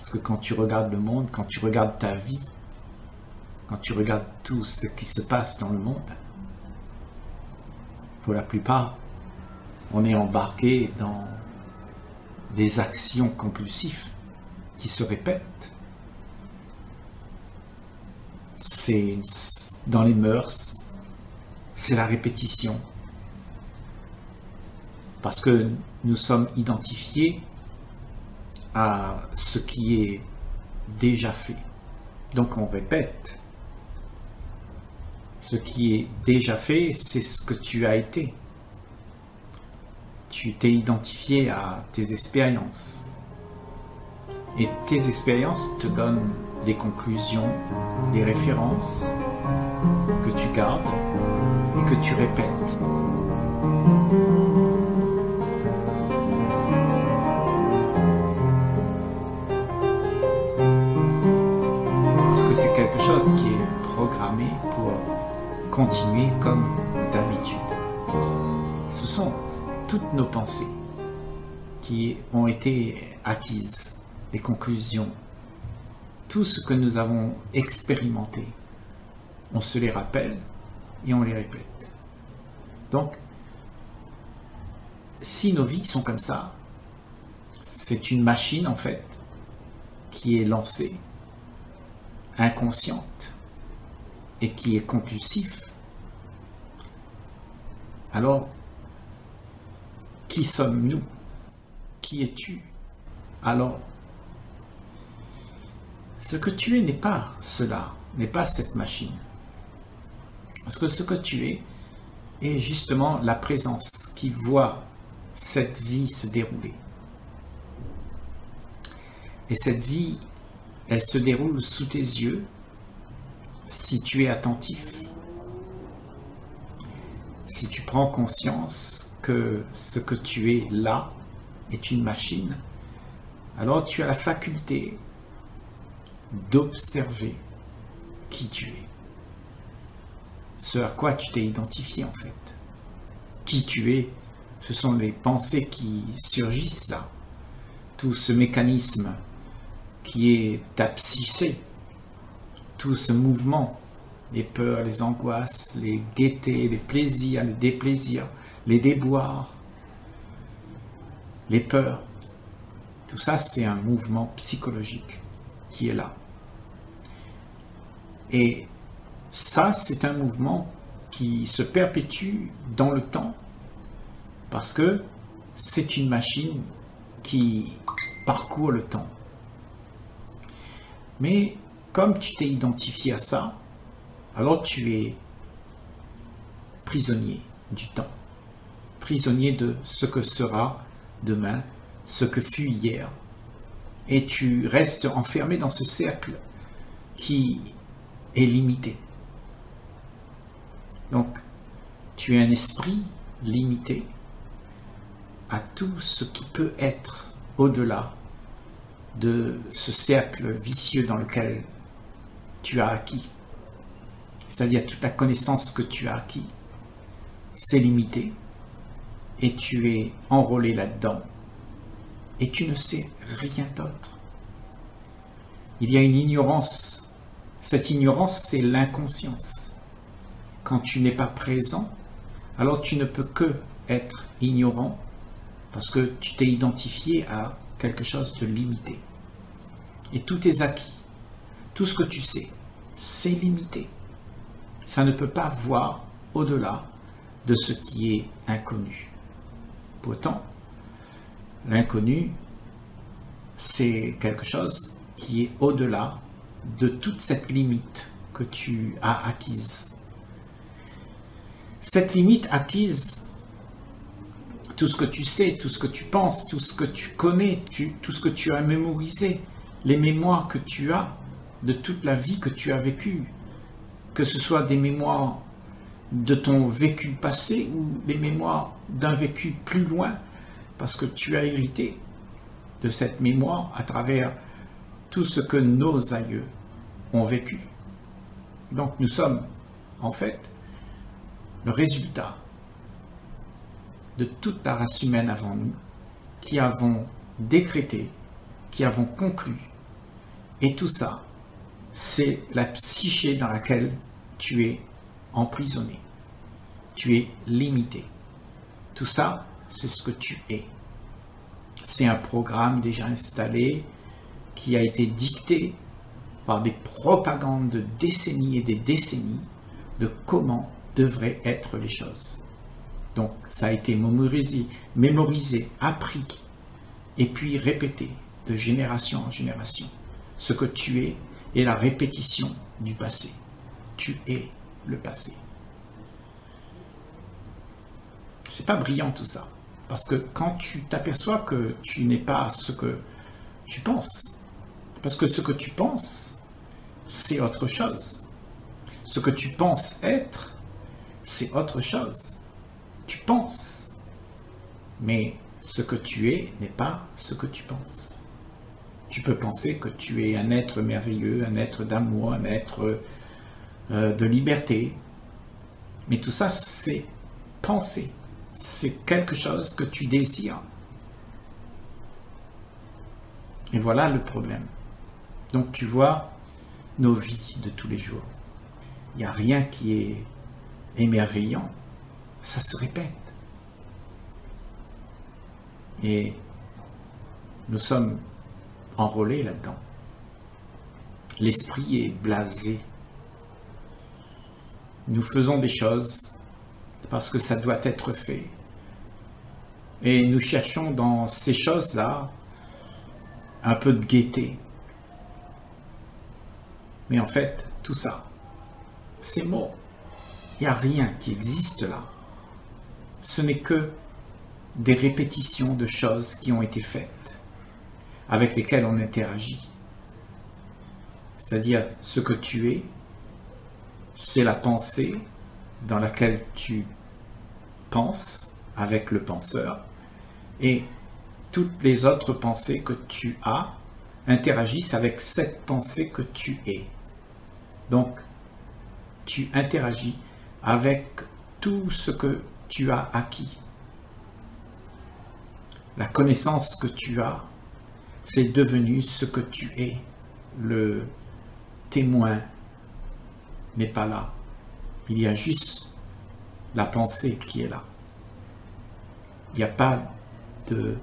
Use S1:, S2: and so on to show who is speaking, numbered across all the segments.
S1: Parce que quand tu regardes le monde, quand tu regardes ta vie, quand tu regardes tout ce qui se passe dans le monde, pour la plupart, on est embarqué dans des actions compulsives qui se répètent. C'est dans les mœurs, c'est la répétition. Parce que nous sommes identifiés à ce qui est déjà fait. Donc on répète. Ce qui est déjà fait, c'est ce que tu as été. Tu t'es identifié à tes expériences. Et tes expériences te donnent des conclusions, des références que tu gardes et que tu répètes. Qui est programmé pour continuer comme d'habitude. Ce sont toutes nos pensées qui ont été acquises, les conclusions, tout ce que nous avons expérimenté. On se les rappelle et on les répète. Donc, si nos vies sont comme ça, c'est une machine en fait qui est lancée, inconsciente et qui est compulsif. Alors, qui sommes-nous? Qui es-tu? Alors, ce que tu es n'est pas cela, n'est pas cette machine. Parce que ce que tu es est justement la présence qui voit cette vie se dérouler. Et cette vie, elle se déroule sous tes yeux si tu es attentif. Si tu prends conscience que ce que tu es là est une machine, alors tu as la faculté d'observer qui tu es. Ce à quoi tu t'es identifié en fait. Qui tu es, ce sont les pensées qui surgissent là. Tout ce mécanisme qui est ta tout ce mouvement, les peurs, les angoisses, les gaietés, les plaisirs, les déplaisirs, les déboires, les peurs, tout ça c'est un mouvement psychologique qui est là. Et ça, c'est un mouvement qui se perpétue dans le temps parce que c'est une machine qui parcourt le temps. Mais comme tu t'es identifié à ça, alors tu es prisonnier du temps, prisonnier de ce que sera demain, ce que fut hier. Et tu restes enfermé dans ce cercle qui est limité. Donc, tu es un esprit limité à tout ce qui peut être au-delà de ce cercle vicieux dans lequel tu as acquis. C'est-à-dire toute la connaissance que tu as acquis, c'est limité et tu es enrôlé là-dedans et tu ne sais rien d'autre. Il y a une ignorance. Cette ignorance, c'est l'inconscience. Quand tu n'es pas présent, alors tu ne peux que être ignorant parce que tu t'es identifié à quelque chose de limité. Et tout est acquis. Tout ce que tu sais, c'est limité. Ça ne peut pas voir au-delà de ce qui est inconnu. Pourtant, l'inconnu, c'est quelque chose qui est au-delà de toute cette limite que tu as acquise. Cette limite acquise, tout ce que tu sais, tout ce que tu penses, tout ce que tu connais, tout ce que tu as mémorisé, les mémoires que tu as de toute la vie que tu as vécue, que ce soit des mémoires de ton vécu passé ou des mémoires d'un vécu plus loin, parce que tu as hérité de cette mémoire à travers tout ce que nos aïeux ont vécu. Donc nous sommes en fait le résultat de toute la race humaine avant nous, qui avons décrété, qui avons conclu Et tout ça, c'est la psyché dans laquelle tu es emprisonné. Tu es limité. Tout ça, c'est ce que tu es. C'est un programme déjà installé qui a été dicté par des propagandes de décennies et des décennies de comment devraient être les choses. Donc ça a été mémorisé, mémorisé, appris et puis répété de génération en génération. Ce que tu es est la répétition du passé. Tu es le passé. C'est pas brillant tout ça. Parce que quand tu t'aperçois que tu n'es pas ce que tu penses, parce que ce que tu penses, c'est autre chose. Ce que tu penses être, c'est autre chose. Penses, mais ce que tu es n'est pas ce que tu penses. Tu peux penser que tu es un être merveilleux, un être d'amour, un être euh, de liberté, mais tout ça, c'est penser. C'est quelque chose que tu désires. Et voilà le problème. Donc tu vois nos vies de tous les jours. Il n'y a rien qui est émerveillant. Ça se répète. Et nous sommes enrôlés là-dedans. L'esprit est blasé. Nous faisons des choses parce que ça doit être fait. Et nous cherchons dans ces choses-là un peu de gaieté. Mais en fait, tout ça, c'est mort. Il n'y a rien qui existe là. Ce n'est que des répétitions de choses qui ont été faites, avec lesquelles on interagit. C'est-à-dire, ce que tu es, c'est la pensée dans laquelle tu penses avec le penseur, et toutes les autres pensées que tu as interagissent avec cette pensée que tu es. Donc, tu interagis avec tout ce que tu as acquis. La connaissance que tu as, c'est devenu ce que tu es. Le témoin n'est pas là. Il y a juste la pensée qui est là. Il n'y a pas de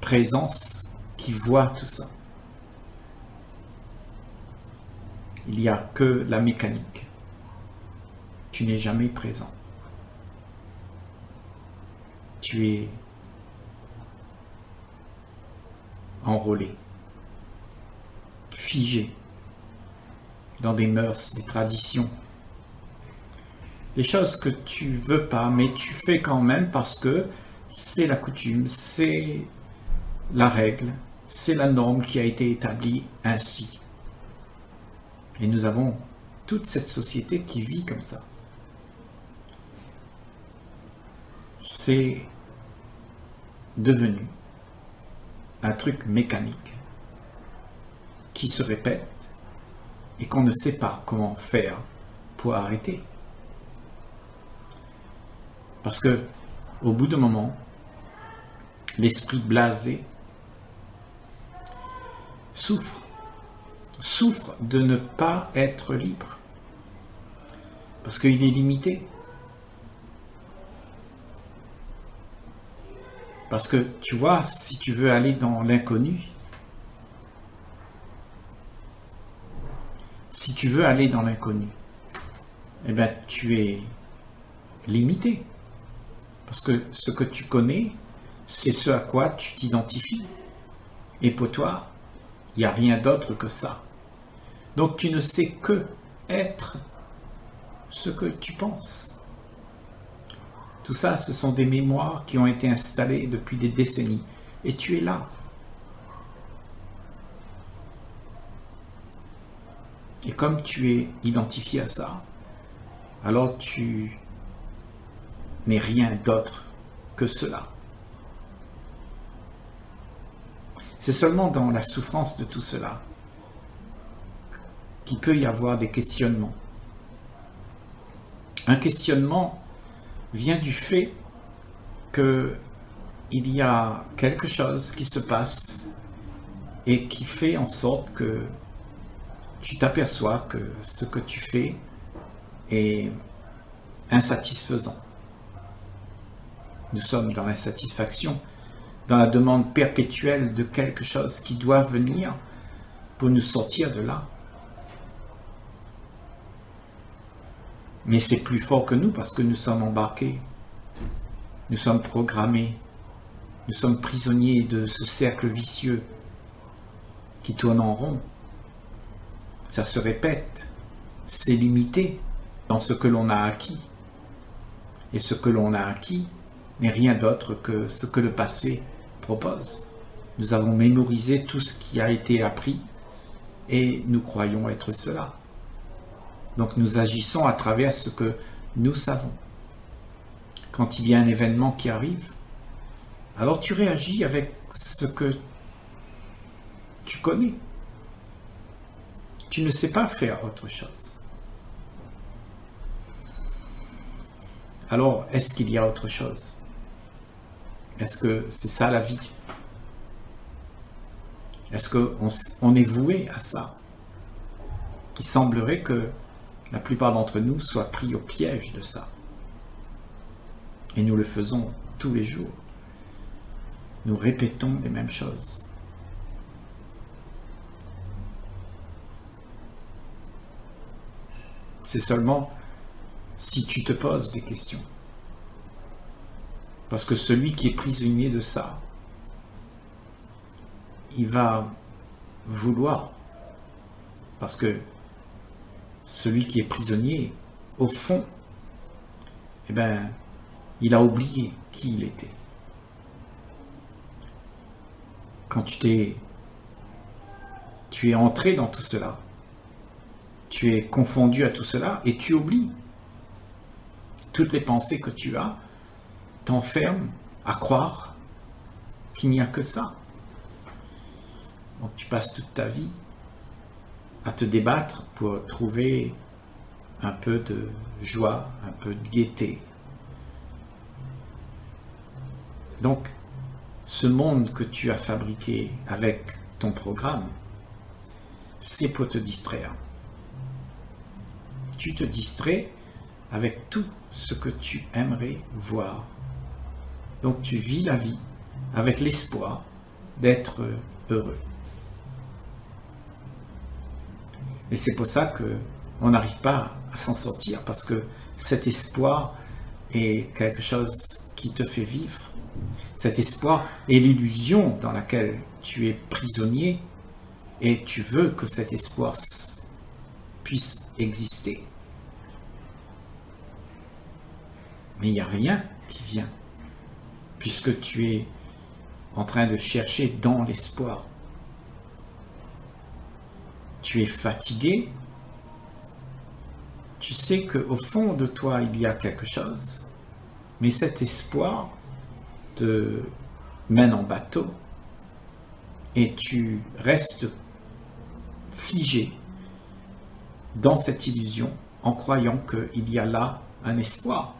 S1: présence qui voit tout ça. Il n'y a que la mécanique. Tu n'es jamais présent. Tu es enrôlé, figé dans des mœurs, des traditions, des choses que tu veux pas, mais tu fais quand même parce que c'est la coutume, c'est la règle, c'est la norme qui a été établie ainsi. Et nous avons toute cette société qui vit comme ça. C'est devenu un truc mécanique qui se répète et qu'on ne sait pas comment faire pour arrêter. Parce que au bout d'un moment, l'esprit blasé souffre souffre de ne pas être libre. Parce qu'il est limité. Parce que tu vois, si tu veux aller dans l'inconnu, si tu veux aller dans l'inconnu, eh bien tu es limité. Parce que ce que tu connais, c'est ce à quoi tu t'identifies. Et pour toi, il n'y a rien d'autre que ça. Donc tu ne sais que être ce que tu penses. Tout ça, ce sont des mémoires qui ont été installées depuis des décennies. Et tu es là. Et comme tu es identifié à ça, alors tu n'es rien d'autre que cela. C'est seulement dans la souffrance de tout cela peut y avoir des questionnements. Un questionnement vient du fait que il y a quelque chose qui se passe et qui fait en sorte que tu t'aperçois que ce que tu fais est insatisfaisant. Nous sommes dans l'insatisfaction, dans la demande perpétuelle de quelque chose qui doit venir pour nous sortir de là. Mais c'est plus fort que nous parce que nous sommes embarqués, nous sommes programmés, nous sommes prisonniers de ce cercle vicieux qui tourne en rond. Ça se répète, c'est limité dans ce que l'on a acquis. Et ce que l'on a acquis n'est rien d'autre que ce que le passé propose. Nous avons mémorisé tout ce qui a été appris et nous croyons être cela. Donc nous agissons à travers ce que nous savons. Quand il y a un événement qui arrive, alors tu réagis avec ce que tu connais. Tu ne sais pas faire autre chose. Alors, est-ce qu'il y a autre chose? Est-ce que c'est ça la vie? Est-ce qu'on on est voué à ça? Il semblerait que la plupart d'entre nous soient pris au piège de ça. Et nous le faisons tous les jours. Nous répétons les mêmes choses. C'est seulement si tu te poses des questions. Parce que celui qui est prisonnier de ça, il va vouloir. Parce que celui qui est prisonnier, au fond, eh ben, il a oublié qui il était. Quand tu t'es tu es entré dans tout cela, tu es confondu à tout cela et tu oublies. Toutes les pensées que tu as t'enferment à croire qu'il n'y a que ça. Donc tu passes toute ta vie à te débattre pour trouver un peu de joie, un peu de gaieté. Donc, ce monde que tu as fabriqué avec ton programme, c'est pour te distraire tu te distrais avec tout ce que tu aimerais voir. Donc tu vis la vie avec l'espoir d'être heureux. Et c'est pour ça que on n'arrive pas à s'en sortir parce que cet espoir est quelque chose qui te fait vivre. Cet espoir est l'illusion dans laquelle tu es prisonnier et tu veux que cet espoir puisse exister. Mais il n'y a rien qui vient, puisque tu es en train de chercher dans l'espoir. Tu es fatigué, tu sais qu'au fond de toi, il y a quelque chose, mais cet espoir te mène en bateau et tu restes figé dans cette illusion en croyant qu'il y a là un espoir.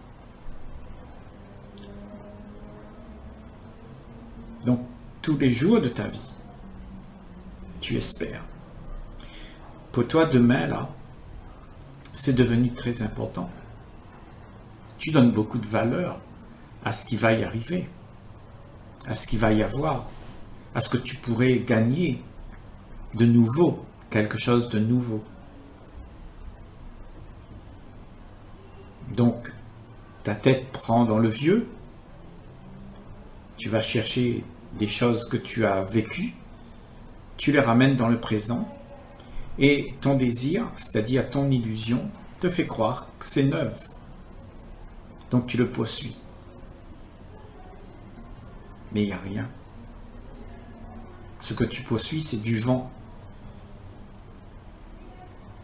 S1: Donc, tous les jours de ta vie, tu espères. Pour toi, demain, là, c'est devenu très important. Tu donnes beaucoup de valeur à ce qui va y arriver, à ce qui va y avoir, à ce que tu pourrais gagner de nouveau, quelque chose de nouveau. Donc, ta tête prend dans le vieux, tu vas chercher des choses que tu as vécues, tu les ramènes dans le présent, et ton désir, c'est-à-dire ton illusion, te fait croire que c'est neuf. Donc tu le poursuis. Mais il n'y a rien. Ce que tu poursuis, c'est du vent.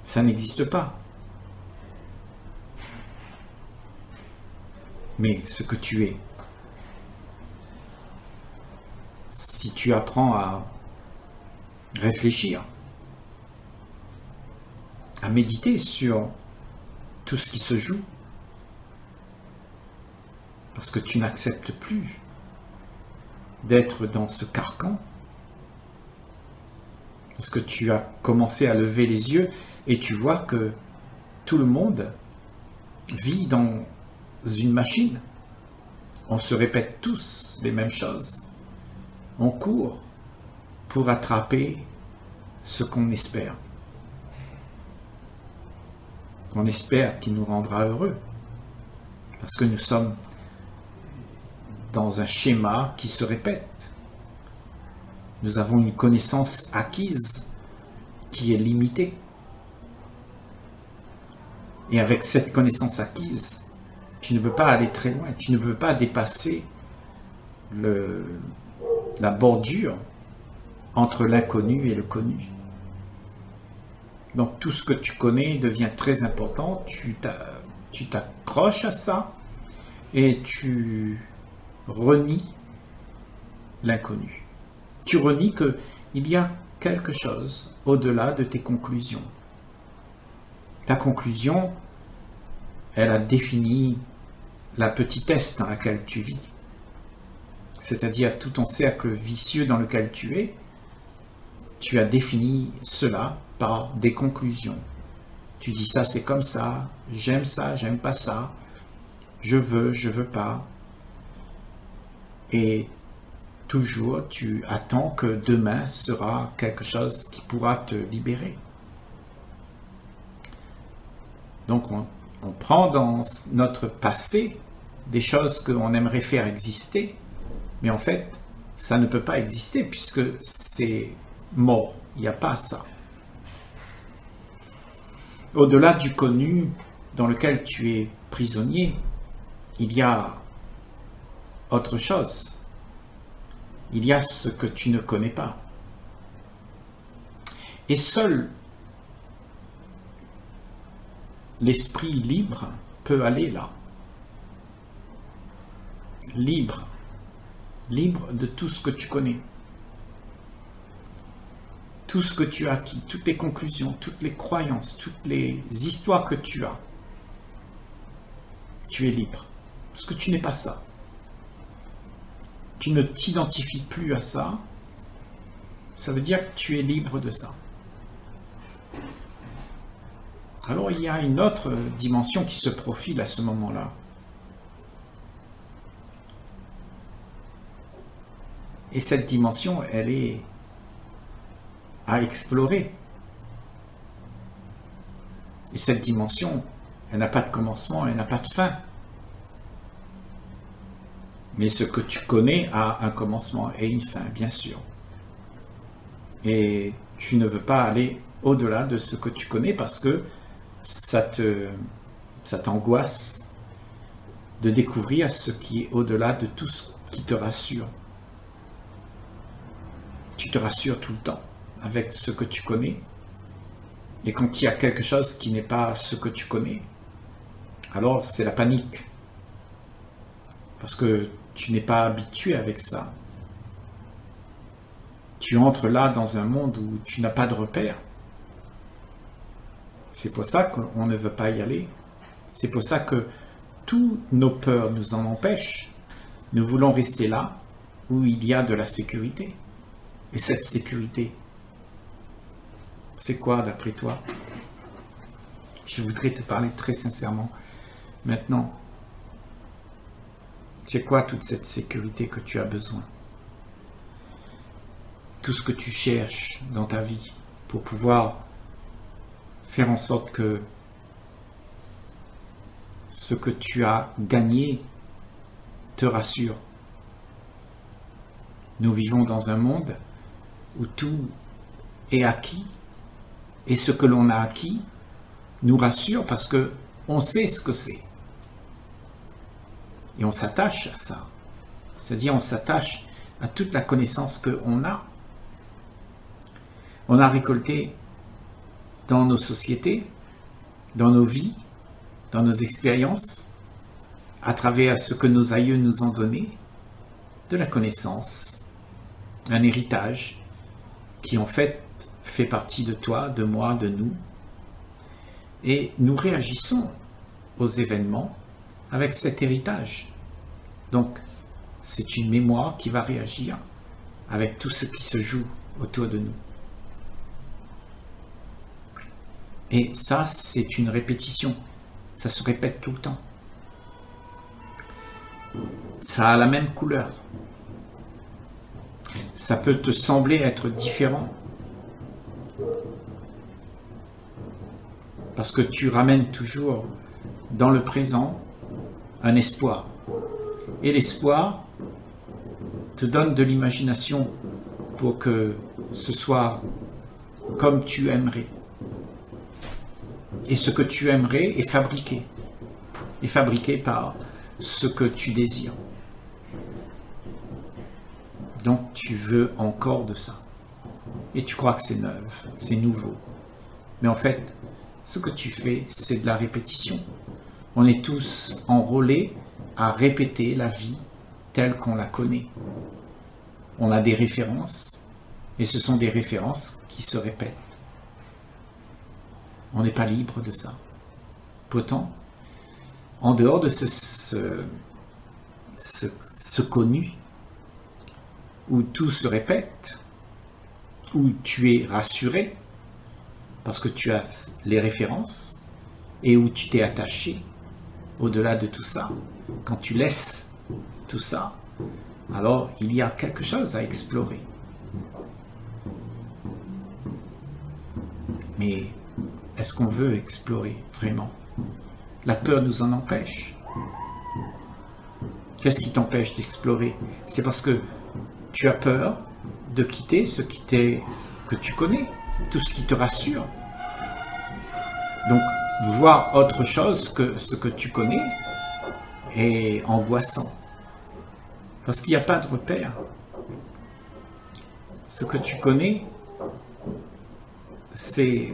S1: Ça n'existe pas. Mais ce que tu es, si tu apprends à réfléchir, à méditer sur tout ce qui se joue, parce que tu n'acceptes plus d'être dans ce carcan, Parce que tu as commencé à lever les yeux et tu vois que tout le monde vit dans une machine. On se répète tous les mêmes choses. On court pour attraper ce qu'on espère. On espère qu'il nous rendra heureux. Parce que nous sommes dans un schéma qui se répète. Nous avons une connaissance acquise qui est limitée. Et avec cette connaissance acquise, tu ne peux pas aller très loin, tu ne peux pas dépasser la bordure entre l'inconnu et le connu. Donc tout ce que tu connais devient très important, tu t'accroches à ça et tu renies l'inconnu. Tu renies qu'il y a quelque chose au-delà de tes conclusions. Ta conclusion, elle a défini la petitesse dans laquelle tu vis, c'est-à-dire tout ton cercle vicieux dans lequel tu es, tu as défini cela par des conclusions. Tu dis ça, c'est comme ça, j'aime ça, j'aime pas ça, je veux, je veux pas. Et toujours, tu attends que demain sera quelque chose qui pourra te libérer. Donc, on, prend dans notre passé des choses qu'on aimerait faire exister, mais en fait, ça ne peut pas exister puisque c'est mort. Il n'y a pas ça. Au-delà du connu dans lequel tu es prisonnier, il y a autre chose. Il y a ce que tu ne connais pas. Et seul l'esprit libre peut aller là. Libre. Libre de tout ce que tu connais tout ce que tu as acquis, toutes les conclusions, toutes les croyances, toutes les histoires que tu as, tu es libre. Parce que tu n'es pas ça. Tu ne t'identifies plus à ça. Ça veut dire que tu es libre de ça. Alors il y a une autre dimension qui se profile à ce moment-là. Et cette dimension, elle est à explorer. Et cette dimension, elle n'a pas de commencement, elle n'a pas de fin. Mais ce que tu connais a un commencement et une fin, bien sûr. Et tu ne veux pas aller au-delà de ce que tu connais parce que ça te ça t'angoisse de découvrir ce qui est au-delà de tout ce qui te rassure. Tu te rassures tout le temps avec ce que tu connais. Et quand il y a quelque chose qui n'est pas ce que tu connais, alors c'est la panique. Parce que tu n'es pas habitué avec ça. Tu entres là dans un monde où tu n'as pas de repère. C'est pour ça qu'on ne veut pas y aller. C'est pour ça que tous nos peurs nous en empêchent. Nous voulons rester là où il y a de la sécurité. Et cette sécurité, c'est quoi d'après toi? Je voudrais te parler très sincèrement. Maintenant, c'est quoi toute cette sécurité que tu as besoin? Tout ce que tu cherches dans ta vie pour pouvoir faire en sorte que ce que tu as gagné te rassure. Nous vivons dans un monde où tout est acquis et ce que l'on a acquis nous rassure parce que on sait ce que c'est. Et on s'attache à ça. C'est-à-dire on s'attache à toute la connaissance qu'on a. On a récolté dans nos sociétés, dans nos vies, dans nos expériences, à travers ce que nos aïeux nous ont donné, de la connaissance, un héritage qui en fait partie de toi, de moi, de nous. Et nous réagissons aux événements avec cet héritage. Donc, c'est une mémoire qui va réagir avec tout ce qui se joue autour de nous. Et ça, c'est une répétition. Ça se répète tout le temps. Ça a la même couleur. Ça peut te sembler être différent. Parce que tu ramènes toujours dans le présent un espoir. Et l'espoir te donne de l'imagination pour que ce soit comme tu aimerais. Et ce que tu aimerais est fabriqué. Est fabriqué par ce que tu désires. Donc tu veux encore de ça. Et tu crois que c'est neuf, c'est nouveau. Mais en fait, ce que tu fais, c'est de la répétition. On est tous enrôlés à répéter la vie telle qu'on la connaît. On a des références, et ce sont des références qui se répètent. On n'est pas libre de ça. Pourtant, en dehors de ce, connu, où tout se répète, tu es rassuré, parce que tu as les références, et où tu t'es attaché au-delà de tout ça, quand tu laisses tout ça, alors il y a quelque chose à explorer. Mais est-ce qu'on veut explorer vraiment? La peur nous en empêche. Qu'est-ce qui t'empêche d'explorer? C'est parce que tu as peur de quitter ce qui que tu connais, tout ce qui te rassure. Donc, voir autre chose que ce que tu connais est angoissant. Parce qu'il n'y a pas de repère. Ce que tu connais, c'est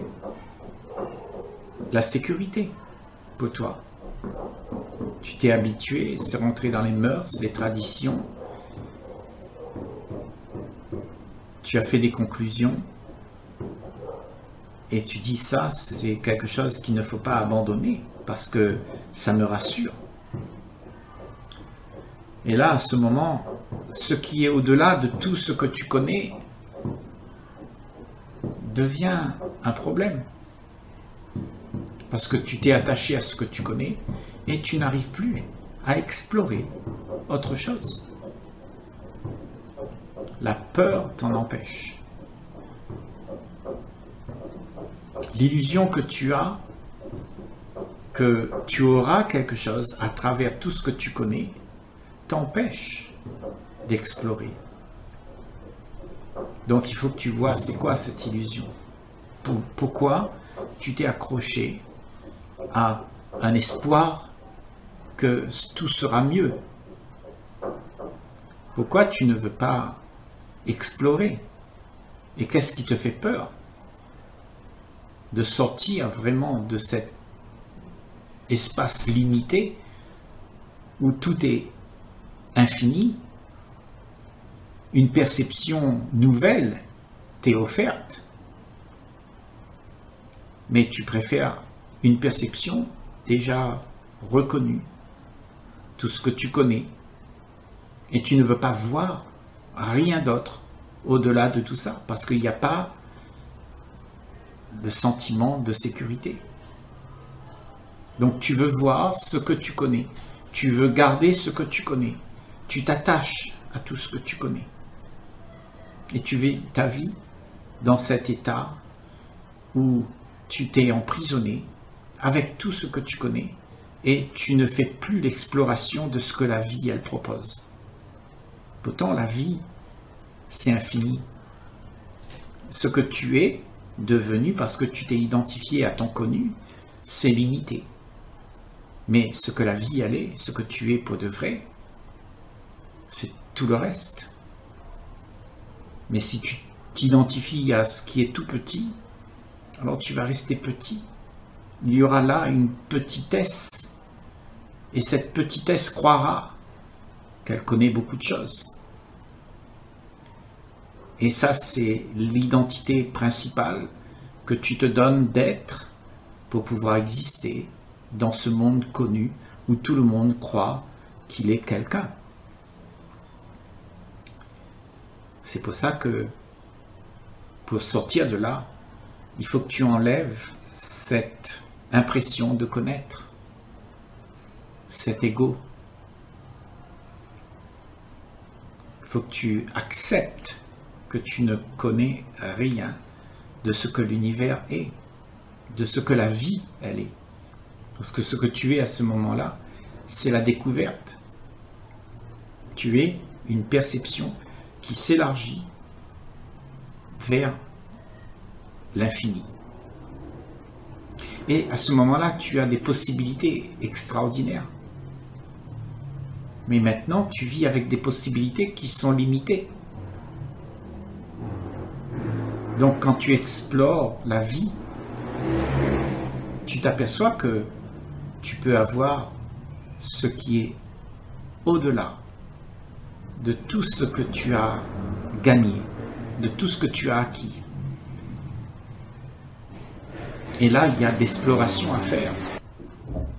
S1: la sécurité pour toi. Tu t'es habitué, c'est rentré dans les mœurs, les traditions. Tu as fait des conclusions. Et tu dis ça, c'est quelque chose qu'il ne faut pas abandonner parce que ça me rassure. Et là, à ce moment, ce qui est au-delà de tout ce que tu connais devient un problème. Parce que tu t'es attaché à ce que tu connais et tu n'arrives plus à explorer autre chose. La peur t'en empêche. L'illusion que tu as, que tu auras quelque chose à travers tout ce que tu connais, t'empêche d'explorer. Donc il faut que tu vois c'est quoi cette illusion. Pourquoi tu t'es accroché à un espoir que tout sera mieux? Pourquoi tu ne veux pas explorer. Et qu'est-ce qui te fait peur de sortir vraiment de cet espace limité où tout est infini, une perception nouvelle t'est offerte, mais tu préfères une perception déjà reconnue, tout ce que tu connais, et tu ne veux pas voir rien d'autre au-delà de tout ça, parce qu'il n'y a pas de sentiment de sécurité. Donc tu veux voir ce que tu connais, tu veux garder ce que tu connais, tu t'attaches à tout ce que tu connais. Et tu vis ta vie dans cet état où tu t'es emprisonné avec tout ce que tu connais et tu ne fais plus l'exploration de ce que la vie, elle propose. Pourtant, la vie, c'est infini. Ce que tu es devenu parce que tu t'es identifié à ton connu, c'est limité. Mais ce que la vie, elle est, ce que tu es pour de vrai, c'est tout le reste. Mais si tu t'identifies à ce qui est tout petit, alors tu vas rester petit. Il y aura là une petitesse, et cette petitesse croira qu'elle connaît beaucoup de choses. Et ça, c'est l'identité principale que tu te donnes d'être pour pouvoir exister dans ce monde connu où tout le monde croit qu'il est quelqu'un. C'est pour ça que pour sortir de là, il faut que tu enlèves cette impression de connaître, cet ego. Il faut que tu acceptes que tu ne connais rien de ce que l'univers est, de ce que la vie, elle est. Parce que ce que tu es à ce moment-là, c'est la découverte. Tu es une perception qui s'élargit vers l'infini. Et à ce moment-là, tu as des possibilités extraordinaires. Mais maintenant, tu vis avec des possibilités qui sont limitées. Donc quand tu explores la vie, tu t'aperçois que tu peux avoir ce qui est au-delà de tout ce que tu as gagné, de tout ce que tu as acquis. Et là, il y a l'exploration à faire.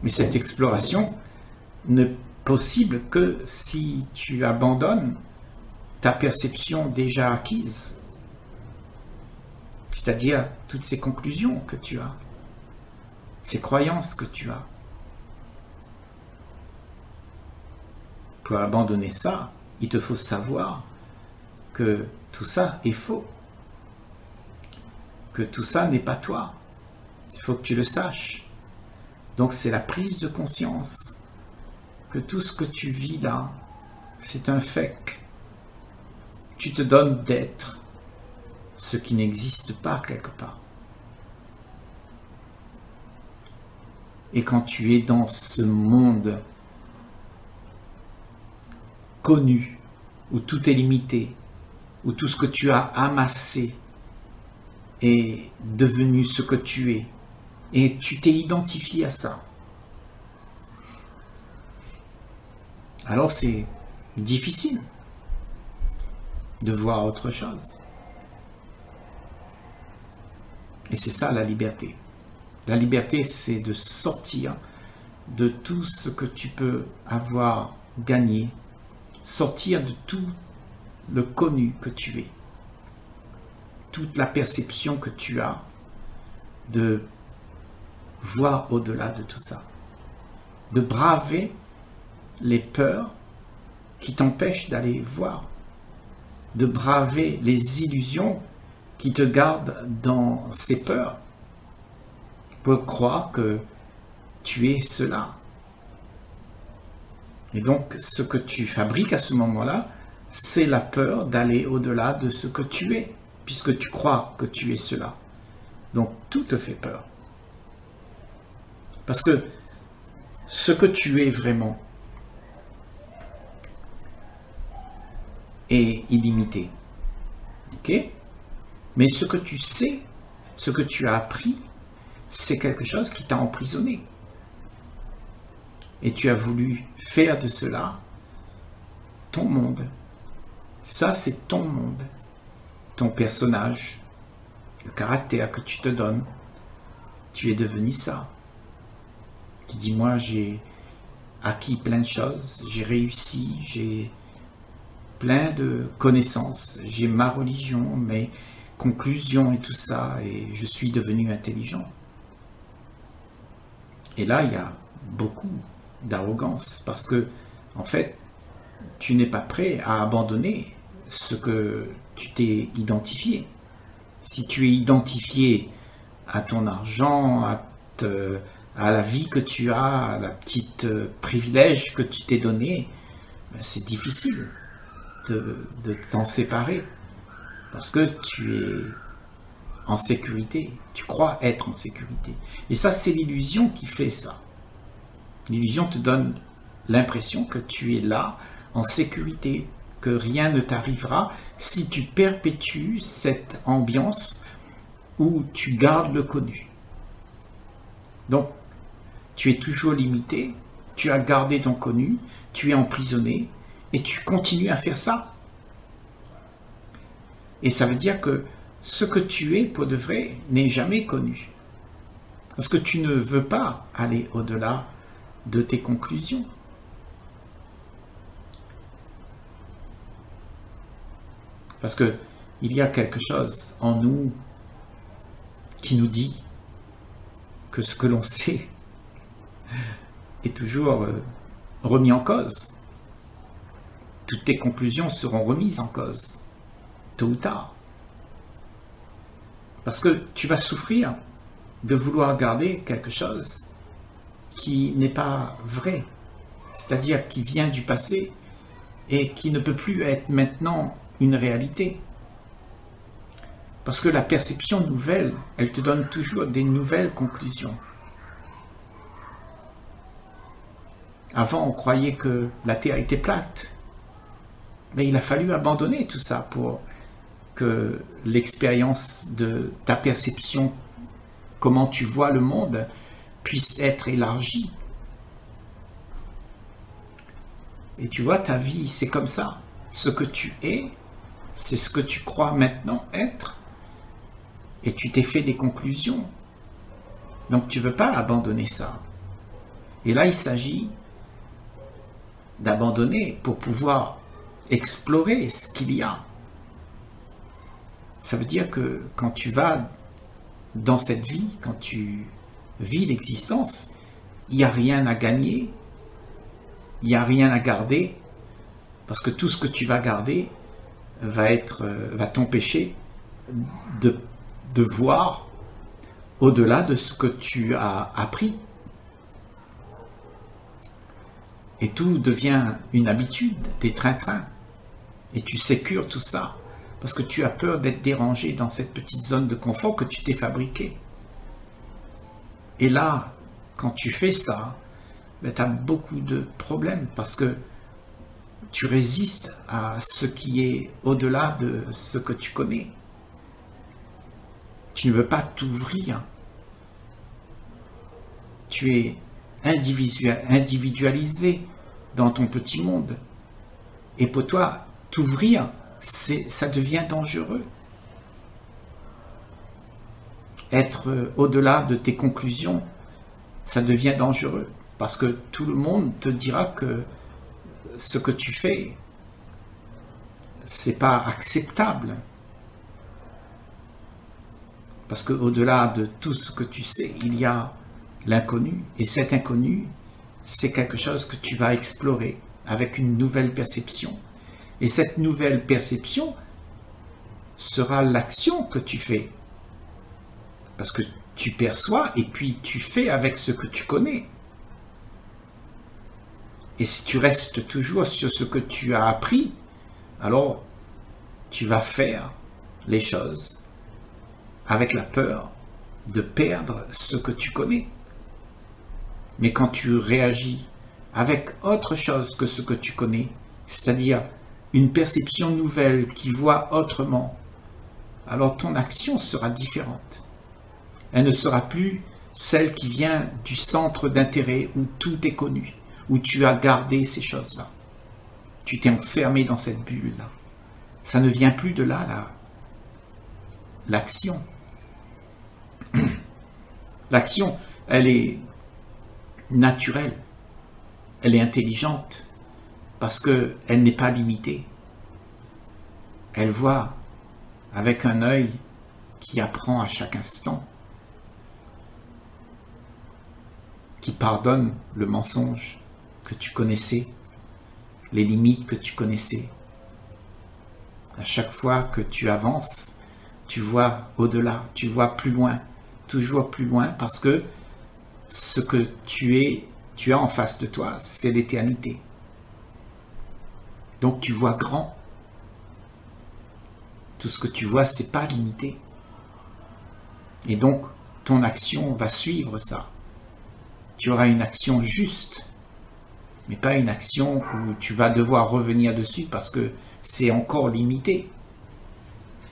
S1: Mais cette exploration n'est possible que si tu abandonnes ta perception déjà acquise, c'est-à-dire toutes ces conclusions que tu as, ces croyances que tu as. Pour abandonner ça, il te faut savoir que tout ça est faux, que tout ça n'est pas toi. Il faut que tu le saches. Donc c'est la prise de conscience tout ce que tu vis là, c'est un fake. Tu te donnes d'être ce qui n'existe pas quelque part. Et quand tu es dans ce monde connu, où tout est limité, où tout ce que tu as amassé est devenu ce que tu es, et tu t'es identifié à ça. Alors c'est difficile de voir autre chose. Et c'est ça la liberté. La liberté, c'est de sortir de tout ce que tu peux avoir gagné, sortir de tout le connu que tu es, toute la perception que tu as de voir au-delà de tout ça, de braver les peurs qui t'empêchent d'aller voir, de braver les illusions qui te gardent dans ces peurs pour croire que tu es cela. Et donc, ce que tu fabriques à ce moment-là, c'est la peur d'aller au-delà de ce que tu es, puisque tu crois que tu es cela. Donc, tout te fait peur. Parce que ce que tu es vraiment est illimité. Ok? Mais ce que tu sais, ce que tu as appris, c'est quelque chose qui t'a emprisonné. Et tu as voulu faire de cela ton monde. Ça, c'est ton monde, ton personnage, le caractère que tu te donnes. Tu es devenu ça. Tu dis, moi, j'ai acquis plein de choses, j'ai réussi, j'ai plein de connaissances, j'ai ma religion, mes conclusions et tout ça, et je suis devenu intelligent. Et là, il y a beaucoup d'arrogance parce que, en fait, tu n'es pas prêt à abandonner ce que tu t'es identifié. Si tu es identifié à ton argent, à, la vie que tu as, à la petite euh, privilège que tu t'es donné, ben, c'est difficile de, t'en séparer parce que tu es en sécurité. Tu crois être en sécurité. Et ça, c'est l'illusion qui fait ça. L'illusion te donne l'impression que tu es là, en sécurité, que rien ne t'arrivera si tu perpétues cette ambiance où tu gardes le connu. Donc, tu es toujours limité, tu as gardé ton connu, tu es emprisonné, et tu continues à faire ça. Et ça veut dire que ce que tu es pour de vrai n'est jamais connu. Parce que tu ne veux pas aller au-delà de tes conclusions. Parce que il y a quelque chose en nous qui nous dit que ce que l'on sait est toujours euh, remis en cause. Toutes tes conclusions seront remises en cause, tôt ou tard. Parce que tu vas souffrir de vouloir garder quelque chose qui n'est pas vrai, c'est-à-dire qui vient du passé et qui ne peut plus être maintenant une réalité. Parce que la perception nouvelle, elle te donne toujours des nouvelles conclusions. Avant, on croyait que la Terre était plate. Mais il a fallu abandonner tout ça pour que l'expérience de ta perception, comment tu vois le monde, puisse être élargie. Et tu vois, ta vie, c'est comme ça. Ce que tu es, c'est ce que tu crois maintenant être. Et tu t'es fait des conclusions. Donc tu ne veux pas abandonner ça. Et là, il s'agit d'abandonner pour pouvoir explorer ce qu'il y a. Ça veut dire que quand tu vas dans cette vie, quand tu vis l'existence, il n'y a rien à gagner, il n'y a rien à garder, parce que tout ce que tu vas garder va euh, t'empêcher de, de voir au-delà de ce que tu as appris. Et tout devient une habitude, des trains-trains. Et tu sécures tout ça parce que tu as peur d'être dérangé dans cette petite zone de confort que tu t'es fabriquée. Et là, quand tu fais ça, ben, tu as beaucoup de problèmes parce que tu résistes à ce qui est au-delà de ce que tu connais. Tu ne veux pas t'ouvrir. Tu es individualisé dans ton petit monde. Et pour toi, t'ouvrir, ça devient dangereux. Être euh, au-delà de tes conclusions, ça devient dangereux. Parce que tout le monde te dira que ce que tu fais, c'est pas acceptable. Parce qu'au-delà de tout ce que tu sais, il y a l'inconnu. Et cet inconnu, c'est quelque chose que tu vas explorer avec une nouvelle perception. Et cette nouvelle perception sera l'action que tu fais. Parce que tu perçois et puis tu fais avec ce que tu connais. Et si tu restes toujours sur ce que tu as appris, alors tu vas faire les choses avec la peur de perdre ce que tu connais. Mais quand tu réagis avec autre chose que ce que tu connais, c'est-à-dire une perception nouvelle qui voit autrement, alors ton action sera différente. Elle ne sera plus celle qui vient du centre d'intérêt où tout est connu, où tu as gardé ces choses-là. Tu t'es enfermé dans cette bulle-là. Ça ne vient plus de là, là. L'action. L'action, elle est naturelle, elle est intelligente, parce qu'elle n'est pas limitée. Elle voit avec un œil qui apprend à chaque instant, qui pardonne le mensonge que tu connaissais, les limites que tu connaissais. À chaque fois que tu avances, tu vois au-delà, tu vois plus loin, toujours plus loin, parce que ce que tu es, tu as en face de toi, c'est l'éternité. Donc tu vois grand. Tout ce que tu vois, c'est pas limité. Et donc ton action va suivre ça. Tu auras une action juste, mais pas une action où tu vas devoir revenir dessus parce que c'est encore limité.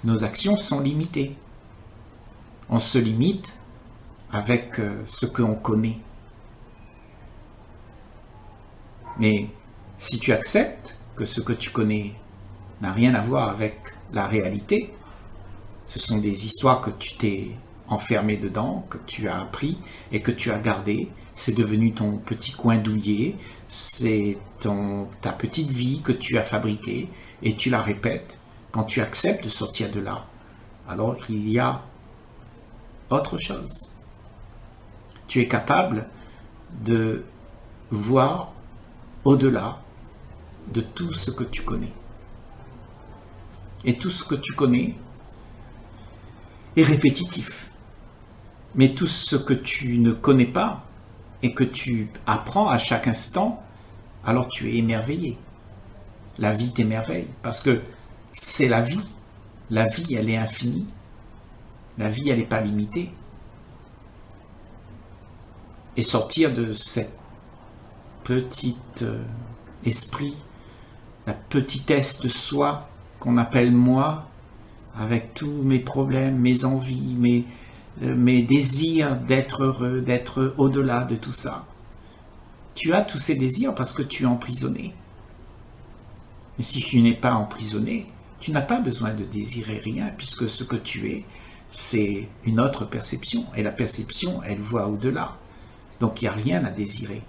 S1: Nos actions sont limitées. On se limite avec euh, ce qu'on connaît. Mais si tu acceptes que ce que tu connais n'a rien à voir avec la réalité, ce sont des histoires que tu t'es enfermé dedans, que tu as appris et que tu as gardé. C'est devenu ton petit coin douillet, c'est ta petite vie que tu as fabriquée et tu la répètes. Quand tu acceptes de sortir de là, alors il y a autre chose. tu es capable de voir au-delà de tout ce que tu connais. Et tout ce que tu connais est répétitif. Mais tout ce que tu ne connais pas et que tu apprends à chaque instant, alors tu es émerveillé. La vie t'émerveille parce que c'est la vie. La vie, elle est infinie. La vie, elle n'est pas limitée. Et sortir de cet petit euh, esprit, la petitesse de soi qu'on appelle moi, avec tous mes problèmes, mes envies, mes, euh, mes désirs d'être heureux, d'être au-delà de tout ça. Tu as tous ces désirs parce que tu es emprisonné. Mais si tu n'es pas emprisonné, tu n'as pas besoin de désirer rien puisque ce que tu es, c'est une autre perception. Et la perception, elle voit au-delà. Donc il n'y a rien à désirer.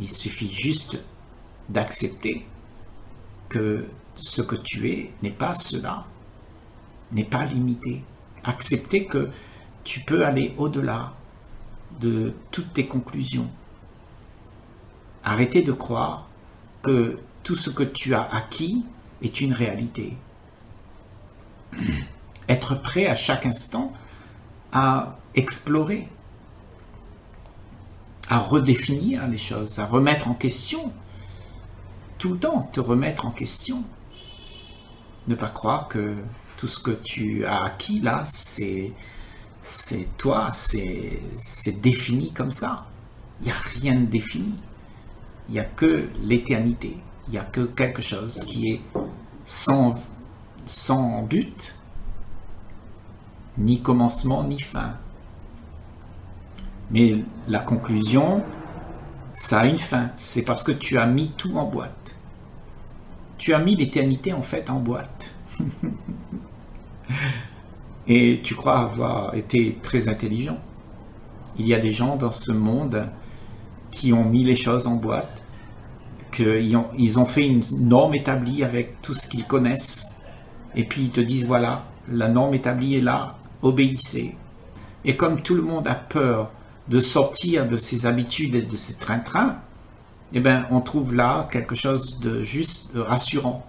S1: Il suffit juste d'accepter que ce que tu es n'est pas cela, n'est pas limité. Accepter que tu peux aller au-delà de toutes tes conclusions. Arrêter de croire que tout ce que tu as acquis est une réalité. Être prêt à chaque instant à explorer, à redéfinir les choses, à remettre en question, tout temps te remettre en question. Ne pas croire que tout ce que tu as acquis là, c'est c'est toi, c'est défini comme ça. Il n'y a rien de défini. Il n'y a que l'éternité. Il n'y a que quelque chose qui est sans, sans but, ni commencement, ni fin. Mais la conclusion, ça a une fin. C'est parce que tu as mis tout en boîte. Tu as mis l'éternité en fait en boîte. Et tu crois avoir été très intelligent. Il y a des gens dans ce monde qui ont mis les choses en boîte, qu'ils ont, ils ont fait une norme établie avec tout ce qu'ils connaissent, et puis ils te disent voilà, la norme établie est là, obéissez. Et comme tout le monde a peur de sortir de ses habitudes et de ses train-train, eh bien, on trouve là quelque chose de juste rassurant.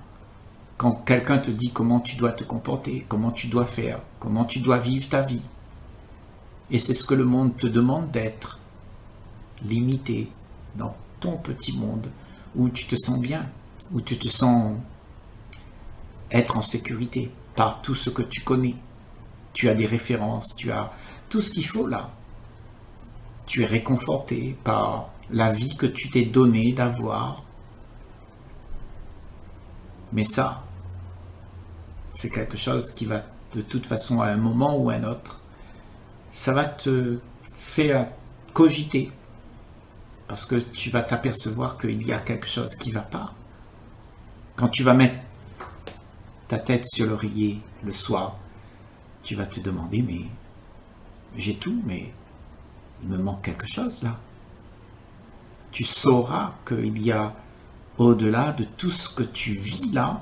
S1: Quand quelqu'un te dit comment tu dois te comporter, comment tu dois faire, comment tu dois vivre ta vie. Et c'est ce que le monde te demande d'être, limité dans ton petit monde, où tu te sens bien, où tu te sens être en sécurité par tout ce que tu connais. Tu as des références, tu as tout ce qu'il faut là tu es réconforté par la vie que tu t'es donné d'avoir. Mais ça, c'est quelque chose qui va de toute façon à un moment ou à un autre, ça va te faire cogiter. Parce que tu vas t'apercevoir qu'il y a quelque chose qui ne va pas. Quand tu vas mettre ta tête sur l'oreiller le soir, tu vas te demander, mais j'ai tout, mais il me manque quelque chose là. Tu sauras qu'il y a au-delà de tout ce que tu vis là,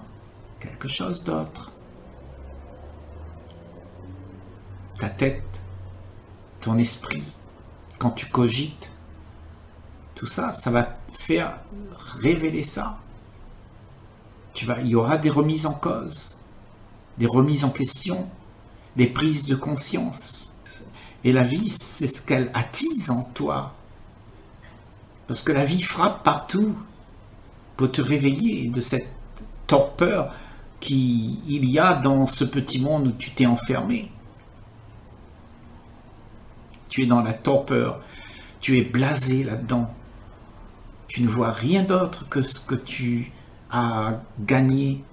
S1: quelque chose d'autre. Ta tête, ton esprit, quand tu cogites, tout ça, ça va faire révéler ça. Tu il y aura des remises en cause, des remises en question, des prises de conscience. Et la vie, c'est ce qu'elle attise en toi. Parce que la vie frappe partout pour te réveiller de cette torpeur qu'il y a dans ce petit monde où tu t'es enfermé. Tu es dans la torpeur, tu es blasé là-dedans. Tu ne vois rien d'autre que ce que tu as gagné.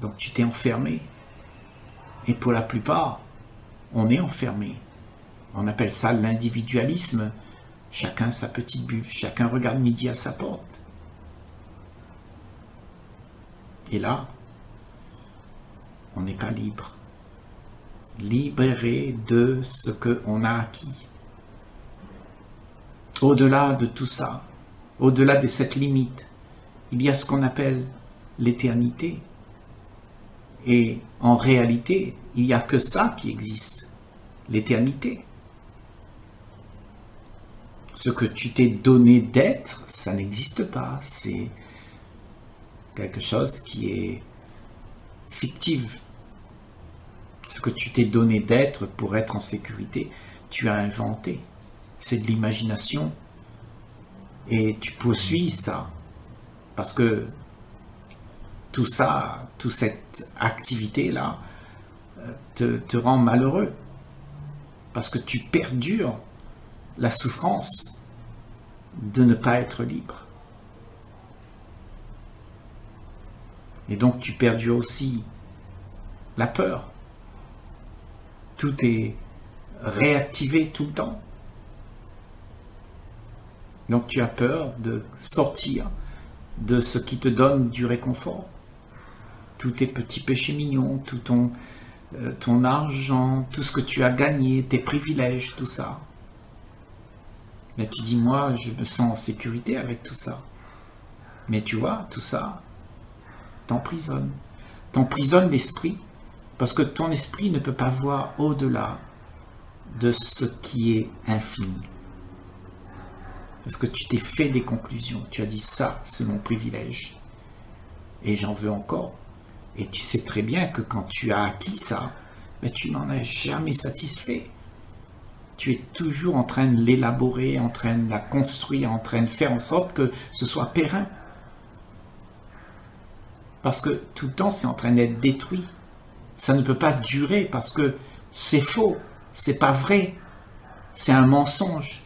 S1: Donc tu t'es enfermé. Et pour la plupart, on est enfermé. On appelle ça l'individualisme. Chacun sa petite bulle, chacun regarde midi à sa porte. Et là, on n'est pas libre. Libéré de ce qu'on a acquis. Au-delà de tout ça, au-delà de cette limite, il y a ce qu'on appelle l'éternité. Et en réalité, il n'y a que ça qui existe, l'éternité. Ce que tu t'es donné d'être, ça n'existe pas. C'est quelque chose qui est fictif. Ce que tu t'es donné d'être pour être en sécurité, tu as inventé. C'est de l'imagination. Et tu poursuis ça. Parce que tout ça, toute cette activité-là, euh, te, te rend malheureux. Parce que tu perdures la souffrance de ne pas être libre. Et donc tu perdures aussi la peur. Tout est réactivé tout le temps. Donc tu as peur de sortir de ce qui te donne du réconfort. Tous tes petits péchés mignons, tout ton, euh, ton argent, tout ce que tu as gagné, tes privilèges, tout ça. Mais tu dis, moi, je me sens en sécurité avec tout ça. Mais tu vois, tout ça t'emprisonne. T'emprisonne l'esprit parce que ton esprit ne peut pas voir au-delà de ce qui est infini. Parce que tu t'es fait des conclusions. Tu as dit ça, c'est mon privilège. Et j'en veux encore. Et tu sais très bien que quand tu as acquis ça, mais tu n'en as jamais satisfait. Tu es toujours en train de l'élaborer, en train de la construire, en train de faire en sorte que ce soit périn. Parce que tout le temps, c'est en train d'être détruit. Ça ne peut pas durer parce que c'est faux, c'est pas vrai, c'est un mensonge.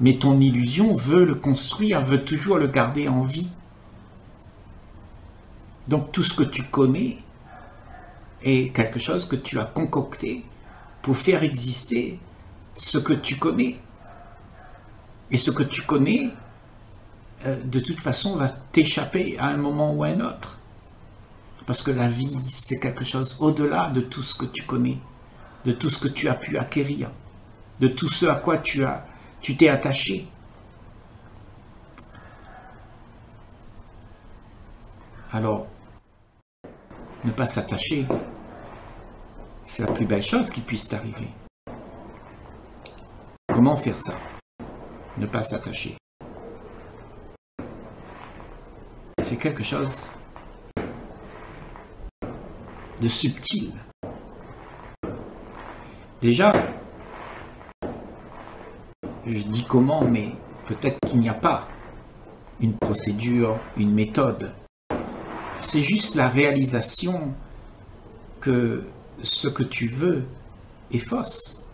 S1: Mais ton illusion veut le construire, veut toujours le garder en vie. Donc tout ce que tu connais est quelque chose que tu as concocté pour faire exister ce que tu connais. Et ce que tu connais, euh, de toute façon, va t'échapper à un moment ou à un autre. Parce que la vie, c'est quelque chose au-delà de tout ce que tu connais, de tout ce que tu as pu acquérir, de tout ce à quoi tu as, tu t'es attaché. Alors, ne pas s'attacher, c'est la plus belle chose qui puisse t'arriver. Comment faire ça? Ne pas s'attacher. C'est quelque chose de subtil. Déjà, je dis comment, mais peut-être qu'il n'y a pas une procédure, une méthode. C'est juste la réalisation que ce que tu veux est fausse.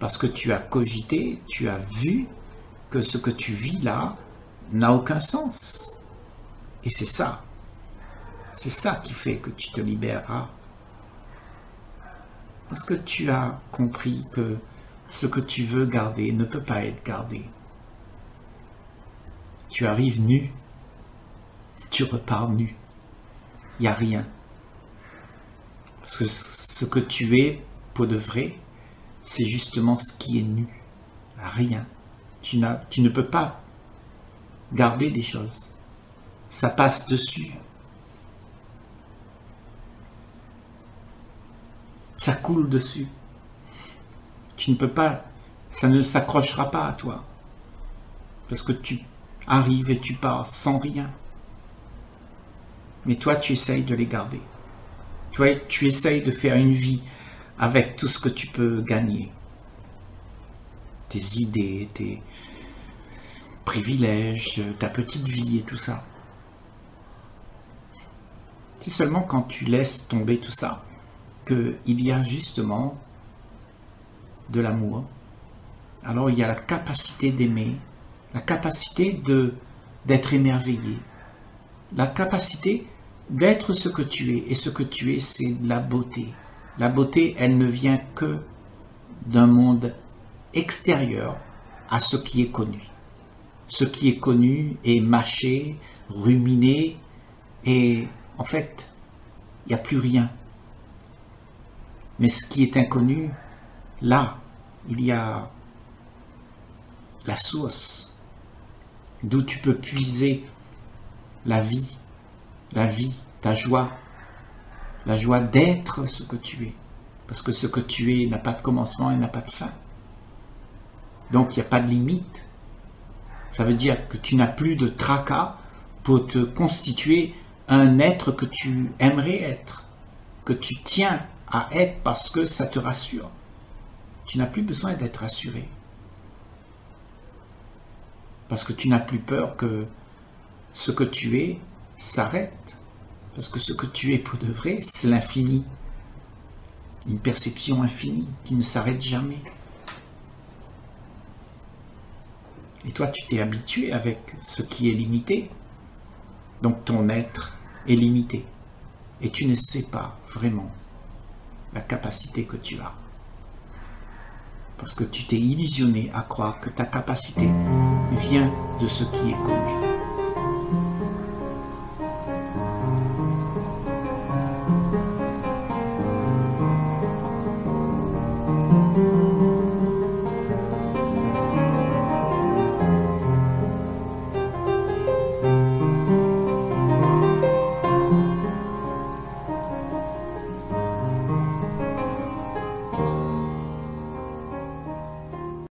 S1: Parce que tu as cogité, tu as vu que ce que tu vis là n'a aucun sens. Et c'est ça. C'est ça qui fait que tu te libéreras. Parce que tu as compris que ce que tu veux garder ne peut pas être gardé. Tu arrives nu, tu repars nu. Il n'y a rien. Parce que ce que tu es pour de vrai, c'est justement ce qui est nu. Rien. Tu, tu ne peux pas garder des choses ça passe dessus. Ça coule dessus. Tu ne peux pas, ça ne s'accrochera pas à toi. Parce que tu arrives et tu pars sans rien. Mais toi, tu essayes de les garder. Tu, tu essayes de faire une vie avec tout ce que tu peux gagner. Tes idées, tes privilèges, ta petite vie et tout ça. C'est seulement quand tu laisses tomber tout ça qu'il y a justement de l'amour. Alors il y a la capacité d'aimer, la capacité de d'être émerveillé, la capacité d'être ce que tu es. Et ce que tu es, c'est la beauté. La beauté, elle ne vient que d'un monde extérieur à ce qui est connu. Ce qui est connu est mâché, ruminé et en fait, il n'y a plus rien. Mais ce qui est inconnu, là, il y a la source, d'où tu peux puiser la vie, la vie, ta joie, la joie d'être ce que tu es. Parce que ce que tu es n'a pas de commencement et n'a pas de fin. Donc il n'y a pas de limite. Ça veut dire que tu n'as plus de tracas pour te constituer un être que tu aimerais être, que tu tiens à être parce que ça te rassure. Tu n'as plus besoin d'être rassuré. Parce que tu n'as plus peur que ce que tu es s'arrête. Parce que ce que tu es pour de vrai, c'est l'infini. Une perception infinie qui ne s'arrête jamais. Et toi, tu t'es habitué avec ce qui est limité. Donc ton être est limité. Et tu ne sais pas vraiment la capacité que tu as. Parce que tu t'es illusionné à croire que ta capacité vient de ce qui est connu.